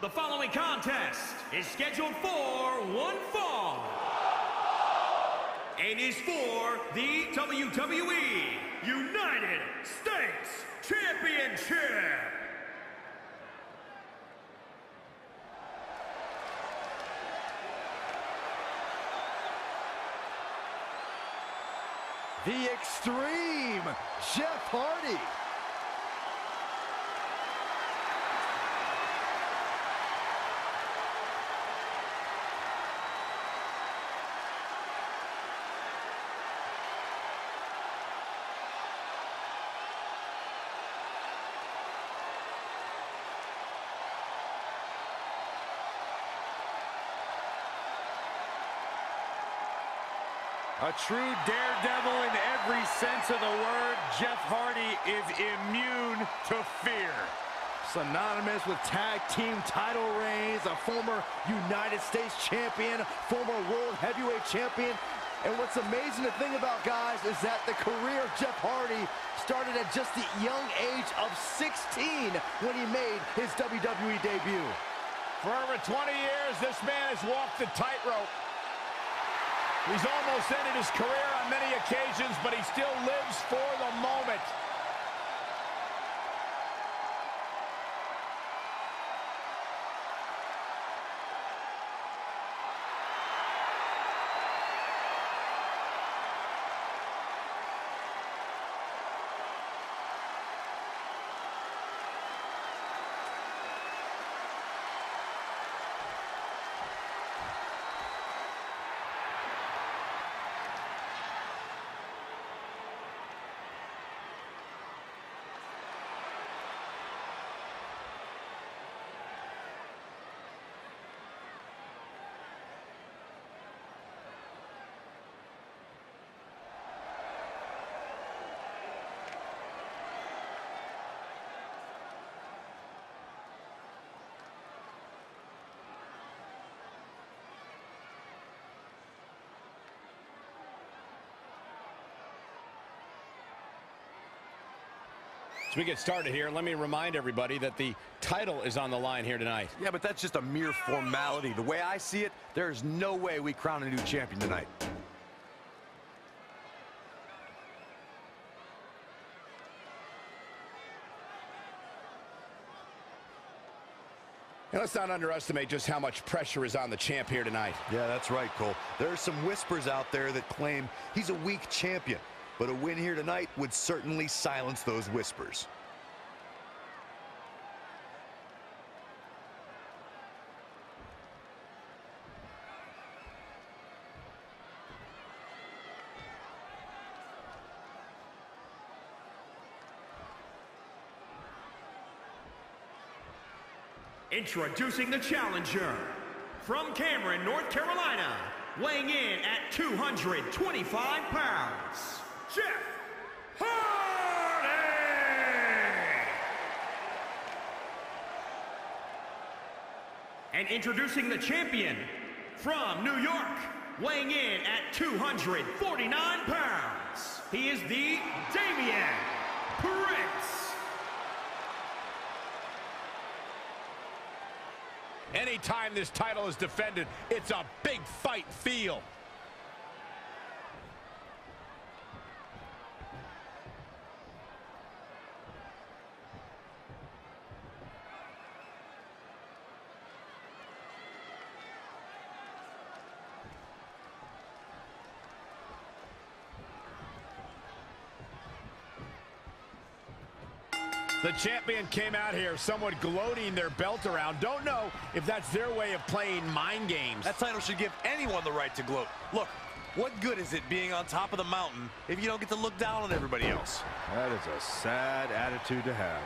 The following contest is scheduled for one fall and is for the WWE United States Championship. The Extreme, Jeff Hardy. A true daredevil in every sense of the word, Jeff Hardy is immune to fear. Synonymous with tag team title reigns, a former United States champion, former world heavyweight champion. And what's amazing to think about, guys, is that the career of Jeff Hardy started at just the young age of 16 when he made his WWE debut. For over 20 years, this man has walked the tightrope. He's almost ended his career on many occasions, but he still lives for the moment. As we get started here, let me remind everybody that the title is on the line here tonight. Yeah, but that's just a mere formality. The way I see it, there's no way we crown a new champion tonight. And let's not underestimate just how much pressure is on the champ here tonight. Yeah, that's right, Cole. There are some whispers out there that claim he's a weak champion, but a win here tonight would certainly silence those whispers. Introducing the challenger from Cameron, North Carolina, weighing in at 225 pounds, Jeff Hardy! And introducing the champion from New York, weighing in at 249 pounds, he is the Damian Priest. Anytime this title is defended, it's a big fight feel. The champion came out here somewhat gloating their belt around. Don't know if that's their way of playing mind games. That title should give anyone the right to gloat. Look, what good is it being on top of the mountain if you don't get to look down on everybody else? That is a sad attitude to have.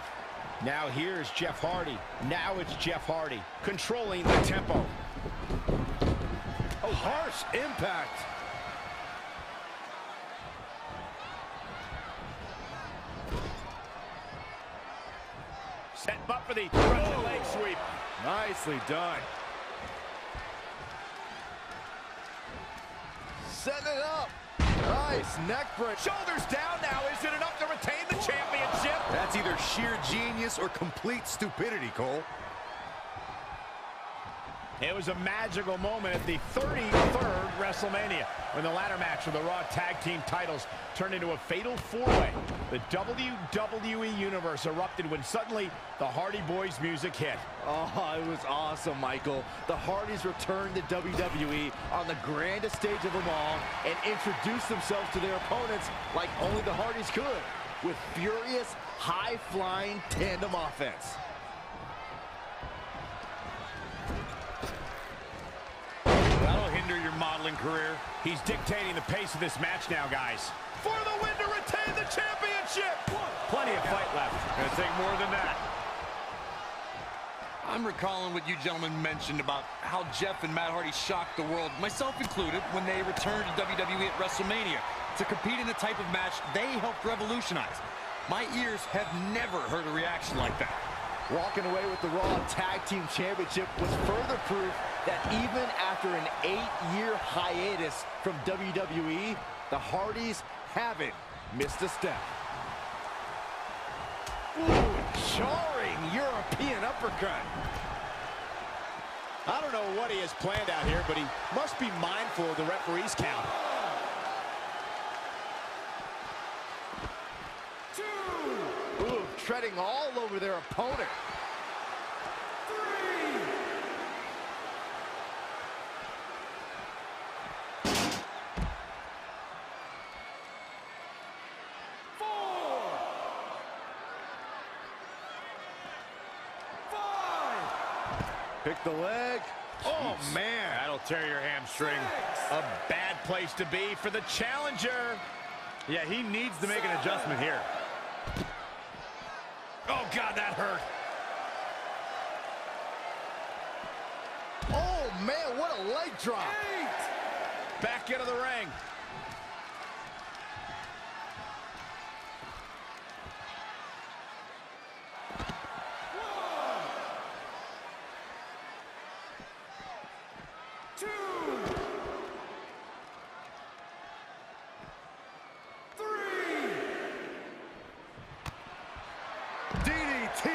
Now here's Jeff Hardy. Now it's Jeff Hardy controlling the tempo. Oh, harsh impact. Set up for the front leg sweep. Nicely done. Setting it up. Nice neck break. Shoulders down now. Is it enough to retain the championship? That's either sheer genius or complete stupidity, Cole. It was a magical moment at the 33rd WrestleMania when the ladder match for the Raw Tag Team titles turned into a fatal four-way. The WWE Universe erupted when suddenly the Hardy Boys music hit. Oh, it was awesome, Michael. The Hardys returned to WWE on the grandest stage of them all and introduced themselves to their opponents like only the Hardys could with furious, high-flying tandem offense. That'll hinder modeling career. He's dictating the pace of this match now, guys. For the win to retain the championship! Plenty of fight left. Gonna take more than that. I'm recalling what you gentlemen mentioned about how Jeff and Matt Hardy shocked the world, myself included, when they returned to WWE at WrestleMania to compete in the type of match they helped revolutionize. My ears have never heard a reaction like that. Walking away with the Raw Tag Team Championship was further proof that even after an eight-year hiatus from WWE, the Hardys haven't missed a step. Ooh, jarring European uppercut. I don't know what he has planned out here, but he must be mindful of the referee's count. Ooh, treading all over their opponent. Pick the leg. Oh, man. That'll tear your hamstring. A bad place to be for the challenger. Yeah, he needs to make an adjustment here. Oh, God, that hurt. Oh, man, what a leg drop. Back into the ring. DDT.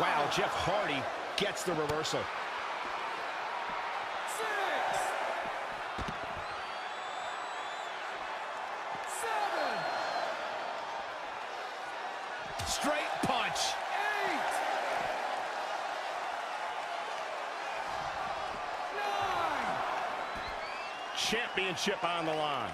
Wow, Jeff Hardy gets the reversal. Straight punch. Championship on the line.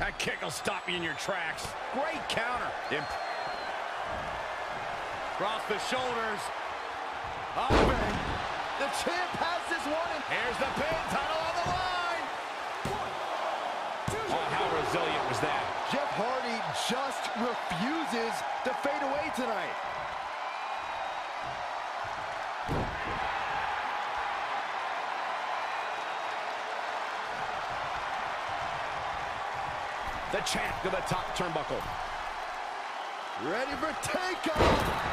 That kick will stop you in your tracks. Great counter. Imp Cross the shoulders. Up and the champ has this one. Here's the pin. Title on the line. Oh, how resilient was that? Jeff Hardy just refuses to fade away tonight. The champ to the top turnbuckle. Ready for takeoff.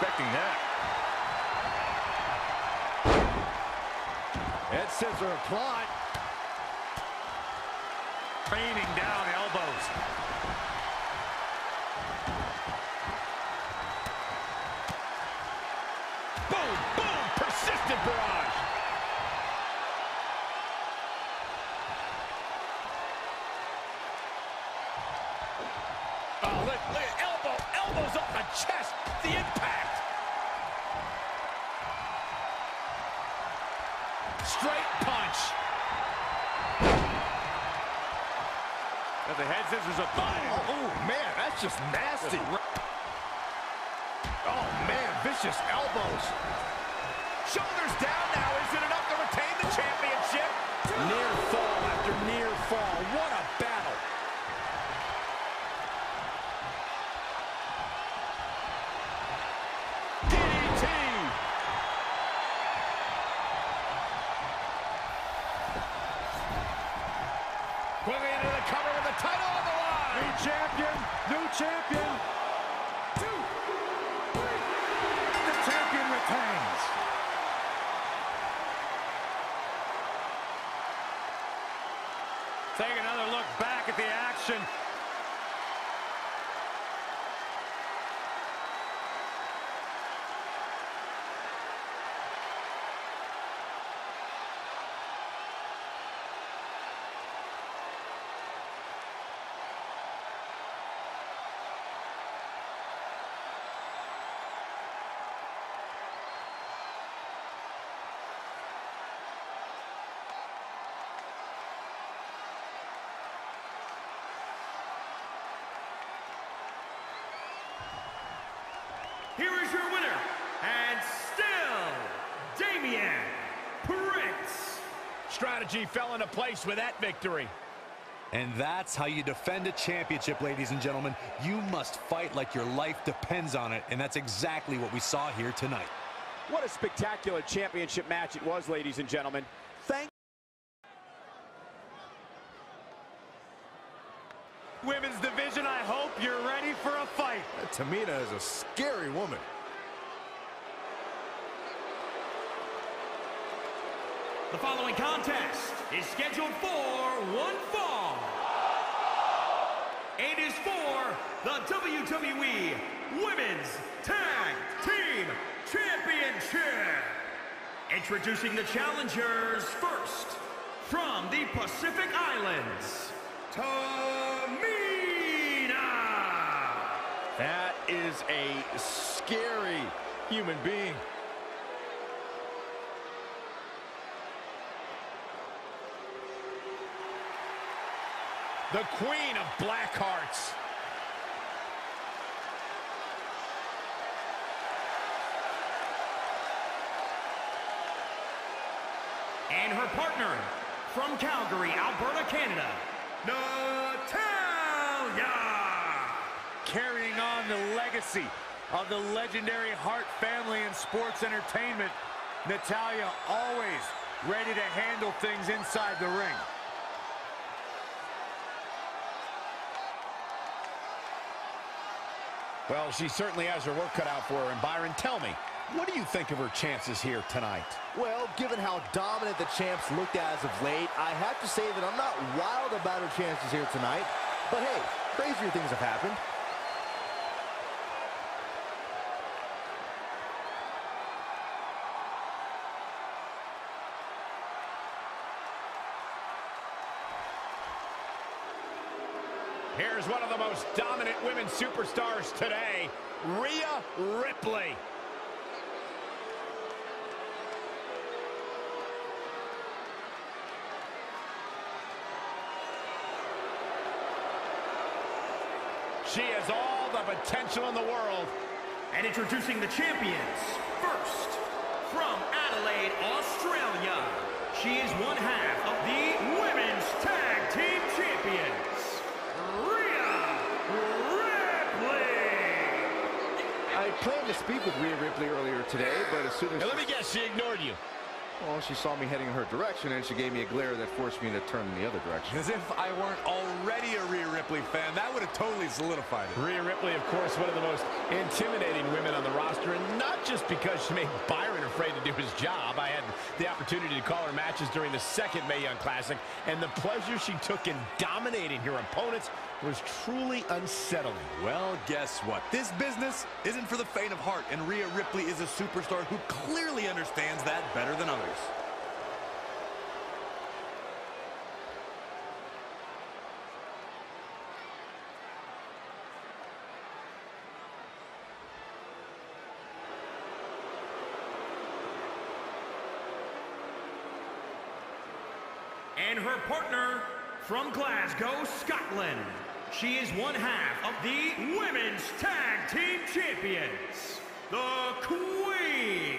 Expecting that. Head scissor applied. Raining down elbows. Boom, boom, persistent barrage. Oh, look, look, elbow, elbows off the chest, the impact. Straight punch. Got the head scissors applied. Oh, oh, man, that's just nasty. Oh, man, vicious elbows. Shoulders down now. Is it enough to retain the championship? Near fall after near fall. What a battle. Champion. Two, three. The champion retains. Take another look back at the action. Here is your winner, and still, Damian Priest. Strategy fell into place with that victory. And that's how you defend a championship, ladies and gentlemen. You must fight like your life depends on it, and that's exactly what we saw here tonight. What a spectacular championship match it was, ladies and gentlemen. Thank Women's division, I hope you're ready for a fight. Tamina is a scary woman. The following contest is scheduled for one fall. It is for the WWE Women's Tag Team Championship. Introducing the challengers first, from the Pacific Islands, Tamina. That is a scary human being. The queen of black hearts. And her partner, from Calgary, Alberta, Canada, Natalya. Carrying on the legacy of the legendary Hart family in sports entertainment, Natalya always ready to handle things inside the ring. Well, she certainly has her work cut out for her. And Byron, tell me, what do you think of her chances here tonight? Well, given how dominant the champs looked as of late, I have to say that I'm not wild about her chances here tonight. But hey, crazier things have happened. Here's one of the most dominant women superstars today, Rhea Ripley. She has all the potential in the world. And introducing the champions, first, from Adelaide, Australia, she is one half of the Women's Tag Team Champions, planned to speak with Rhea Ripley earlier today, but as soon as Now, she, let me guess, she ignored you. well, she saw me heading in her direction, and she gave me a glare that forced me to turn in the other direction. As if I weren't already a Rhea Ripley fan. That would have totally solidified it. Rhea Ripley, of course, one of the most intimidating women on the roster, and not just because she made Byron afraid to do his job. I had the opportunity to call her matches during the second Mae Young Classic, and the pleasure she took in dominating her opponents was truly unsettling. Well, guess what? This business isn't for the faint of heart, and Rhea Ripley is a superstar who clearly understands that better than others. And her partner, from Glasgow, Scotland, she is one half of the Women's Tag Team Champions, the Queen.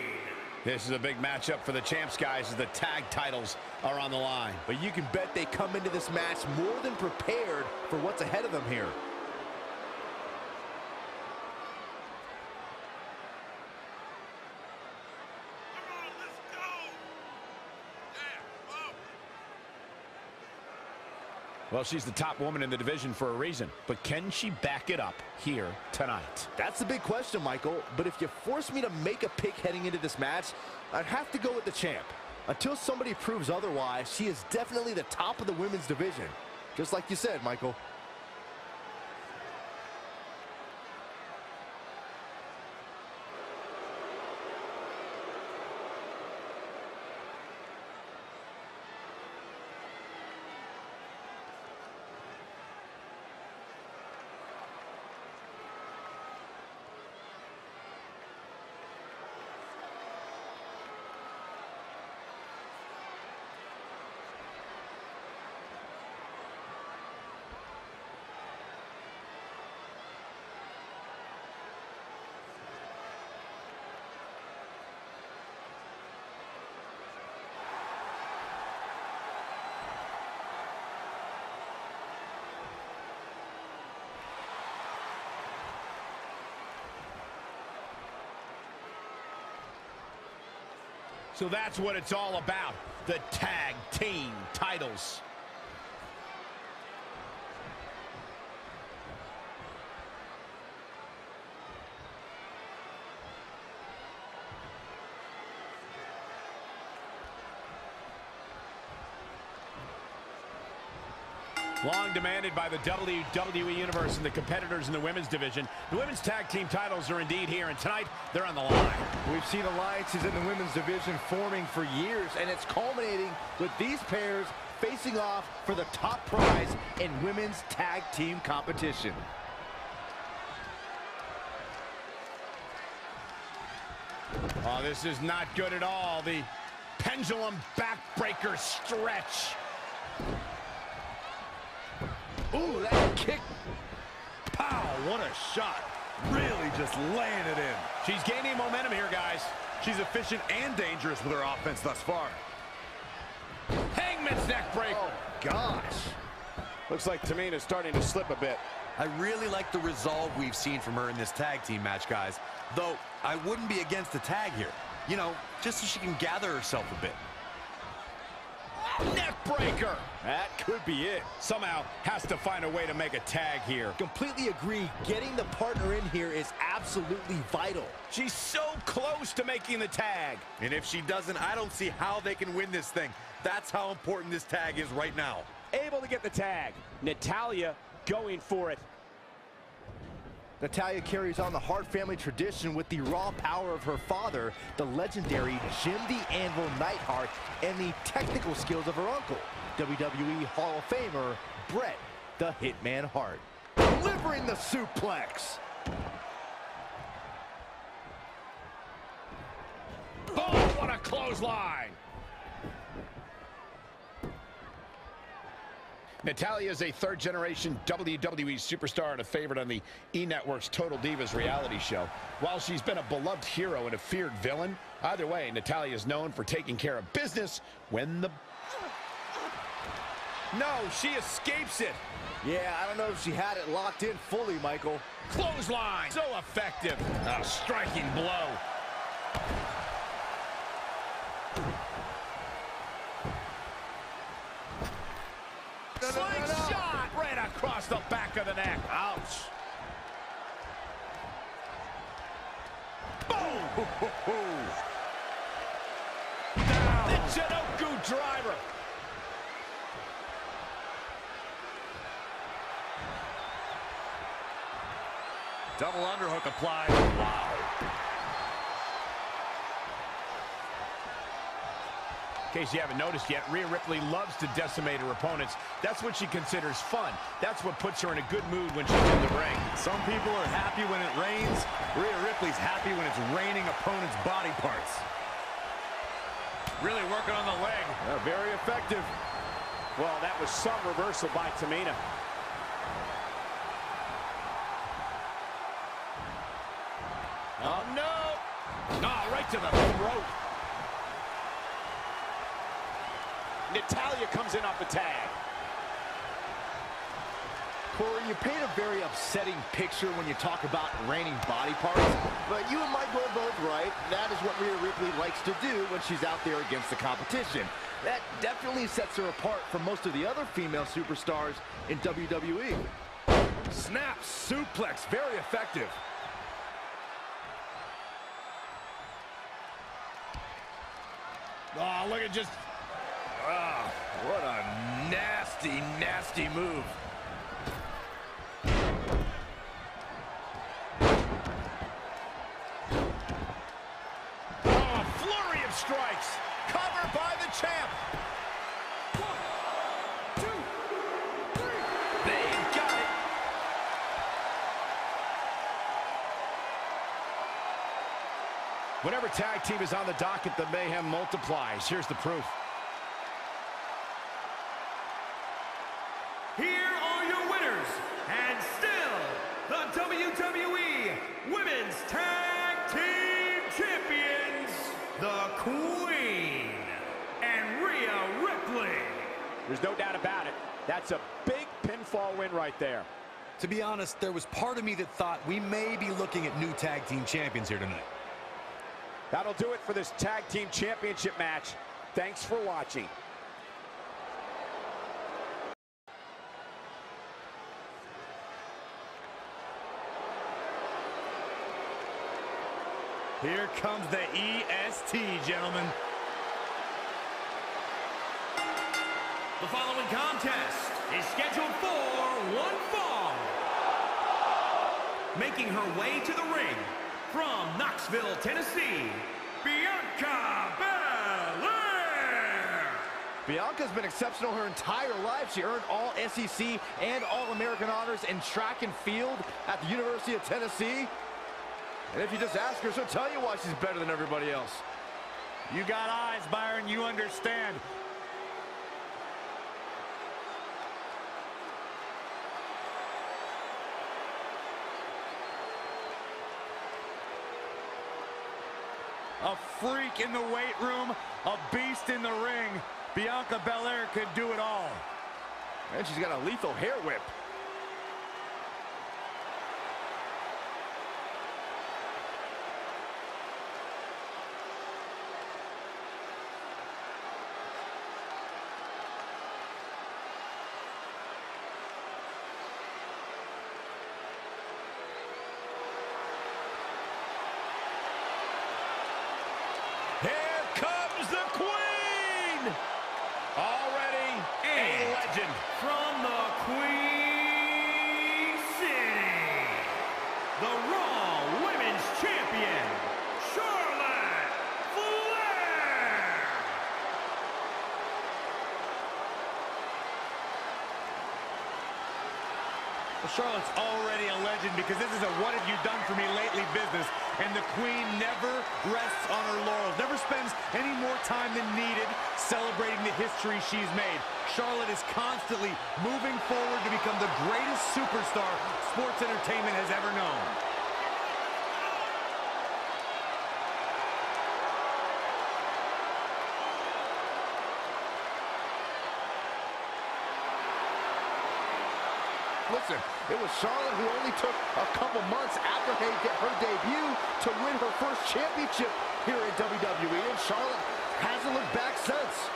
This is a big matchup for the champs, guys, as the tag titles are on the line. But you can bet they come into this match more than prepared for what's ahead of them here. Well, she's the top woman in the division for a reason, but can she back it up here tonight? That's the big question, Michael. But if you force me to make a pick heading into this match, I'd have to go with the champ. Until somebody proves otherwise, she is definitely the top of the women's division. Just like you said, Michael. So that's what it's all about, the tag team titles. Long demanded by the WWE Universe and the competitors in the women's division. The women's tag team titles are indeed here, and tonight they're on the line. We've seen alliances in the women's division forming for years, and it's culminating with these pairs facing off for the top prize in women's tag team competition. Oh, this is not good at all. The pendulum backbreaker stretch. Ooh, that kick. Pow, what a shot. Really just laying it in. She's gaining momentum here, guys. She's efficient and dangerous with her offense thus far. Hangman's neck breaker. Oh, gosh. Looks like Tamina's starting to slip a bit. I really like the resolve we've seen from her in this tag team match, guys. Though, I wouldn't be against the tag here. You know, just so she can gather herself a bit. Neck breaker. That could be it. Somehow has to find a way to make a tag here. Completely agree. Getting the partner in here is absolutely vital. She's so close to making the tag. And if she doesn't, I don't see how they can win this thing. That's how important this tag is right now. Able to get the tag. Natalya going for it. Natalya carries on the Hart family tradition with the raw power of her father, the legendary Jim the Anvil Neidhart, and the technical skills of her uncle, WWE Hall of Famer Bret the Hitman Hart. Delivering the suplex. Oh, what a clothesline. Natalya is a third-generation WWE superstar and a favorite on the E! Network's Total Divas reality show. While she's been a beloved hero and a feared villain, either way, Natalya is known for taking care of business when the... No, she escapes it. Yeah, I don't know if she had it locked in fully, Michael. Clothesline, so effective. A striking blow. Slingshot right across the back of the neck. Ouch. Boom. Down. The Jinoku driver. Double underhook applied. Wow. In case you haven't noticed yet, Rhea Ripley loves to decimate her opponents. That's what she considers fun. That's what puts her in a good mood when she's in the ring. Some people are happy when it rains. Rhea Ripley's happy when it's raining opponents' body parts. Really working on the leg. Uh, very effective. Well, that was some reversal by Tamina. Oh, no. Oh, right to the throat. Natalya comes in off the tag. Corey, you paint a very upsetting picture when you talk about raining body parts, but you and Michael are both right. That is what Rhea Ripley likes to do when she's out there against the competition. That definitely sets her apart from most of the other female superstars in WWE. Snap suplex, very effective. Oh, look at just... Ah, what a nasty, nasty move. Oh, flurry of strikes. Cover by the champ. They got it. Whenever tag team is on the docket, the mayhem multiplies. Here's the proof. That's a big pinfall win right there. To be honest, there was part of me that thought we may be looking at new tag team champions here tonight. That'll do it for this tag team championship match. Thanks for watching. Here comes the EST, gentlemen. Is scheduled for one fall. Making her way to the ring from Knoxville, Tennessee, Bianca Belair. Bianca's been exceptional her entire life. She earned all SEC and All-American honors in track and field at the University of Tennessee. And if you just ask her, she'll tell you why she's better than everybody else. You got eyes, Byron. You understand. A freak in the weight room, a beast in the ring. Bianca Belair could do it all. And she's got a lethal hair whip. Here comes the Queen! Already a And legend. From the Queen City, the Raw Women's Champion, Charlotte Flair. Well, Charlotte's already a legend because this is a what have you done for me lately business. And the queen never rests on her laurels, never spends any more time than needed celebrating the history she's made. Charlotte is constantly moving forward to become the greatest superstar sports entertainment has ever known. Listen, it was Charlotte who only took a couple months after her, debut to win her first championship here in WWE, and Charlotte hasn't looked back since.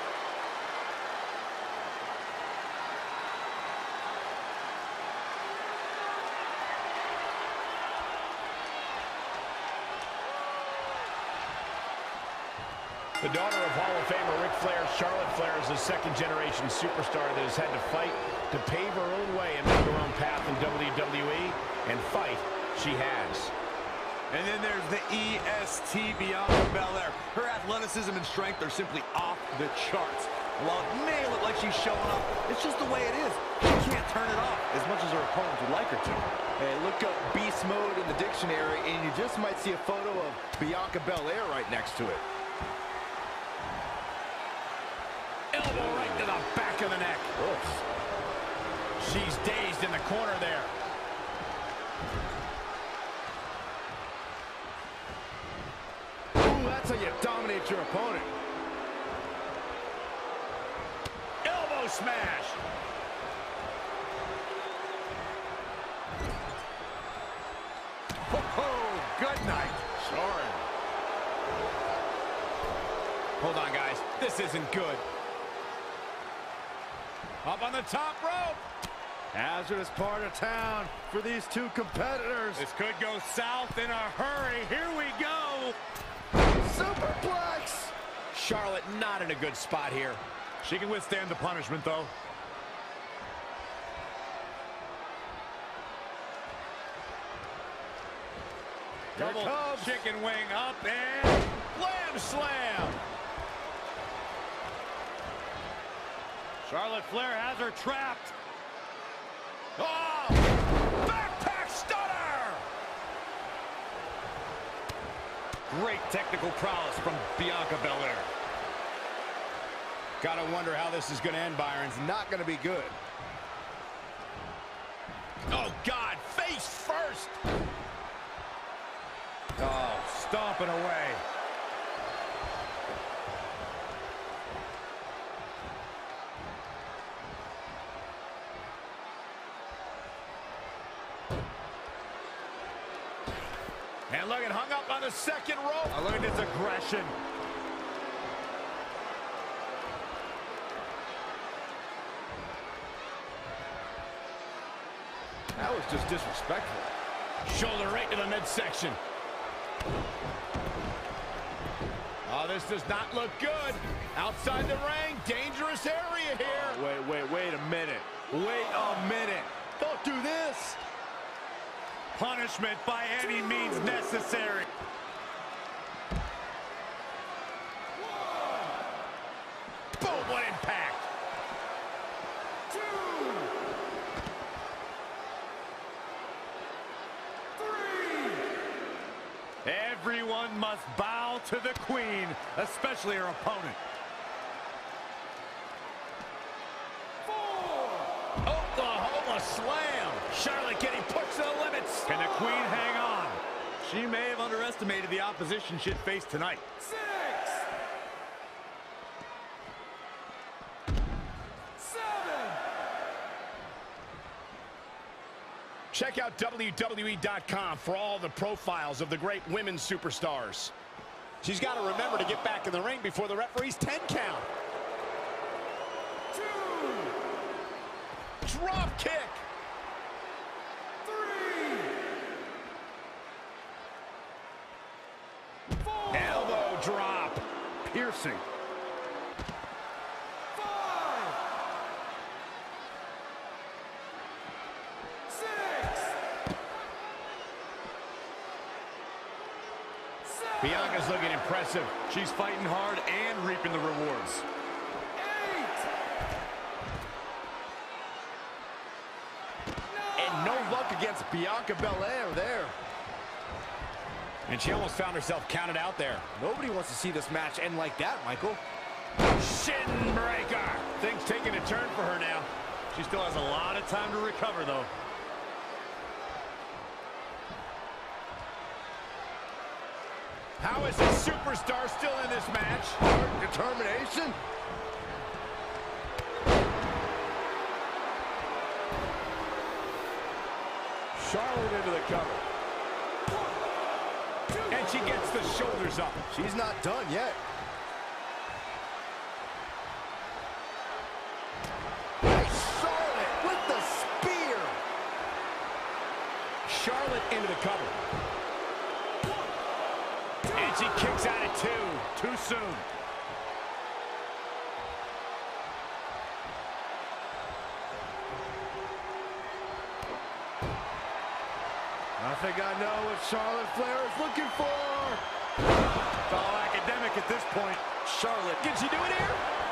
The daughter of Hall of Famer Ric Flair, Charlotte Flair, is a second-generation superstar that has had to fight to pave her own way and make her own path in WWE, and fight she has. And then there's the EST Bianca Belair. Her athleticism and strength are simply off the charts. While it may look like she's showing up, it's just the way it is. She can't turn it off as much as her opponents would like her to. Hey, look up beast mode in the dictionary, and you just might see a photo of Bianca Belair right next to it. Elbow right to the back of the neck. She's dazed in the corner there. Ooh, that's how you dominate your opponent. Elbow smash. Oh, good night. Sorry. Hold on, guys. This isn't good. Up on the top rope. Hazardous part of town for these two competitors. This could go south in a hurry. Here we go. Superplex! Charlotte not in a good spot here. She can withstand the punishment, though. Double comes. chicken wing up and lamb slam. Charlotte Flair has her trapped. Oh! Backpack stunner! Great technical prowess from Bianca Belair. Gotta wonder how this is gonna end, Byron. It's not to be good. Oh, God, face first! Oh, stomping away. And look at hung up on the second rope. Look at this aggression. That was just disrespectful. Shoulder right to the midsection. Oh, this does not look good. Outside the ring, dangerous area here. Oh, wait, wait, wait a minute. Wait a minute. Don't do this. Punishment by any means necessary. Boom, what impact. Everyone must bow to the queen, especially her opponent. Oklahoma slam. Charlotte getting pushed to the limits. Can the queen hang on? She may have underestimated the opposition she'd face tonight. Six. Seven. Check out WWE.com for all the profiles of the great women superstars. She's got to remember to get back in the ring before the referee's 10 count. Drop kick. Three. Four. Elbow drop. Piercing. Bianca's looking impressive. She's fighting hard and reaping the rewards. And no luck against Bianca Belair there. And she almost found herself counted out there. Nobody wants to see this match end like that, Michael. Shin breaker. Things taking a turn for her now. She still has a lot of time to recover, though. How is this superstar still in this match? Determination. Charlotte into the cover. And she gets the shoulders up. She's not done yet. Nice Charlotte with the spear. Charlotte into the cover. And she kicks out at two. Too soon. I think I know what Charlotte Flair is looking for. It's all academic at this point. Charlotte, Can she do it here?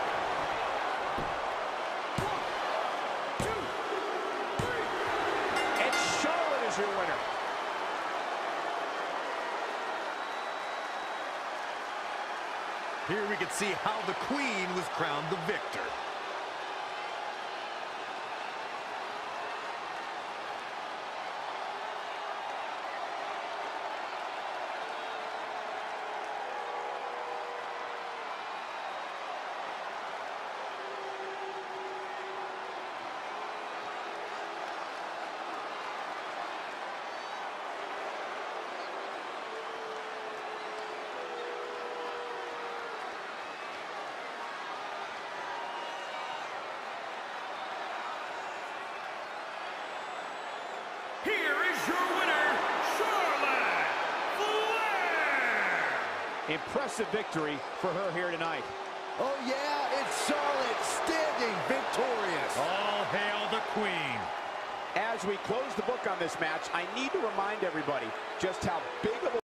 Here we can see how the queen was crowned the victor. Impressive victory for her here tonight. Oh yeah, it's Charlotte standing victorious. All hail the queen. As we close the book on this match, I need to remind everybody just how big of a